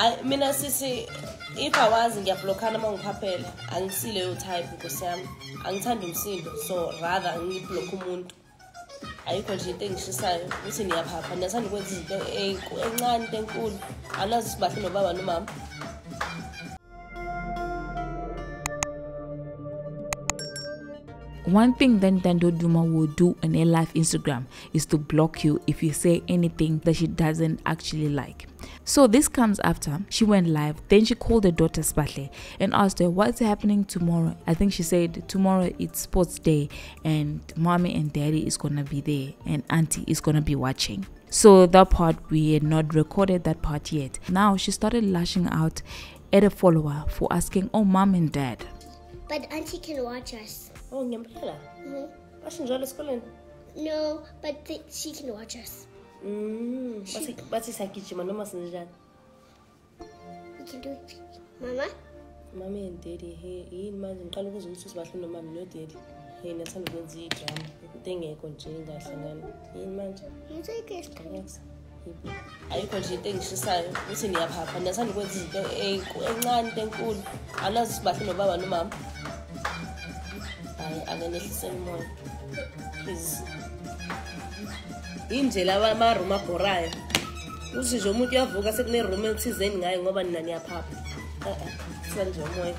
hayi mina sisi if awazi ngiyablokhana uma ngiphaphela angisileyo type nkosi yami. Angithandi umsindo so rather ngiblokhe umuntu. Ayikho nje into engishisayo ukuthi niyaphapha niyathanda ukwenza izinto enku- encane into enkulu. Anazi sibahle nobaba nomama. One thing that Ntando Duma will do on her live Instagram is to block you if you say anything that she doesn't actually like. So this comes after she went live. Then she called her daughter Sbahle and asked her what's happening tomorrow. I think she said tomorrow it's sports day and mommy and daddy is gonna be there and auntie is gonna be watching. So that part we had not recorded that part yet. Now she started lashing out at a follower for asking, "Oh, mom and dad, But Auntie can watch us. Oh ngiyamphela basho njalo esikoleni No, but th- she can watch us. Mm, bathi bathi siyagijima noma sinjani? We can do it. Mama? mami and daddy he yini manje? Ngiqala ukuze ukuthi sibahle nomami nodaddy he nathanda ukwenza idrama. Into engekho nje engahlangani yini manje? It. Relax. ayikho nje into engishisayo ukuthi niyaphapha niyathanda ukwenza izinto enku- encane into enkulu. Anazi sibahle nobaba nomama hayi akanehliseni umoya please. Indlela amarum abhorayo ukuthi nje umuntu uyavuka sekunerum elithizeni ngayo ngoba nina niyaphapha. Eh, eh, Sanje umoya.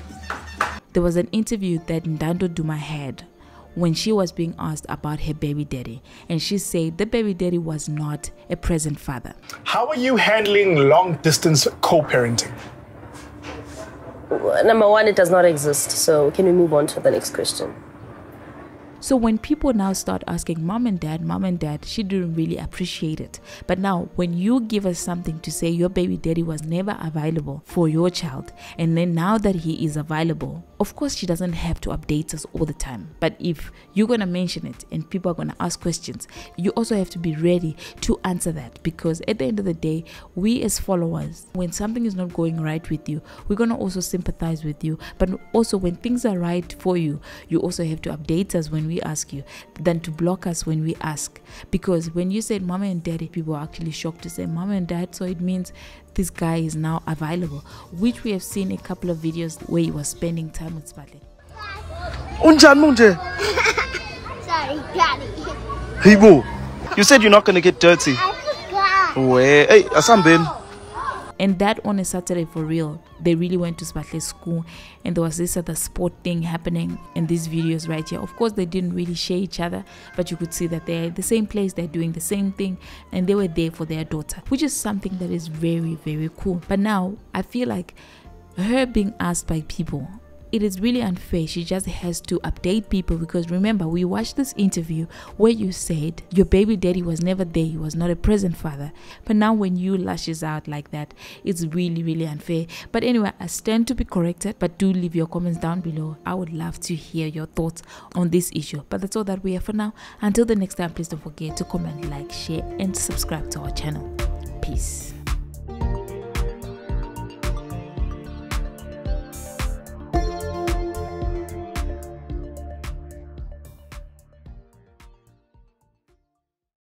There was an interview that Ntando Duma had when she was being asked about her baby daddy, and she said the baby daddy was not a present father. How are you handling long distance co parenting? number one it does not exist so can we move on to the next question So when people now start asking mom and dad, mom and dad, she didn't really appreciate it. But now when you give us something to say your baby daddy was never available for your child, and then now that he is available, of course she doesn't have to update us all the time. But if you're gonna mention it and people are gonna ask questions, you also have to be ready to answer that because at the end of the day, we as followers, when something is not going right with you, we're gonna also sympathize with you. But also when things are right for you, you also have to update us when we ask you than to block us when we ask. Because when you said mama and daddy, people are actually shocked to say mama and dad, so it means this guy is now available, which we have seen a couple of videos where he was spending time with Sbahle. Unjani munje? Sorry, Daddy. Hey boo, you said you're not gonna get dirty. I forgot. Where? Hey, asambeni. And that on a Saturday for real, they really went to Sbahle school and there was this other sport thing happening in these videos right here. Of course, they didn't really share each other, but you could see that they're at the same place, they're doing the same thing, and they were there for their daughter, which is something that is very, very cool. But now I feel like her being asked by people it is really unfair. She just has to update people because remember, we watched this interview where you said your baby daddy was never there, he was not a present father. But now, when you lashes out like that, it's really, really unfair. But anyway, I stand to be corrected, but do leave your comments down below. I would love to hear your thoughts on this issue. But that's all that we have for now. Until the next time, please don't forget to comment, like, share, and subscribe to our channel. Peace.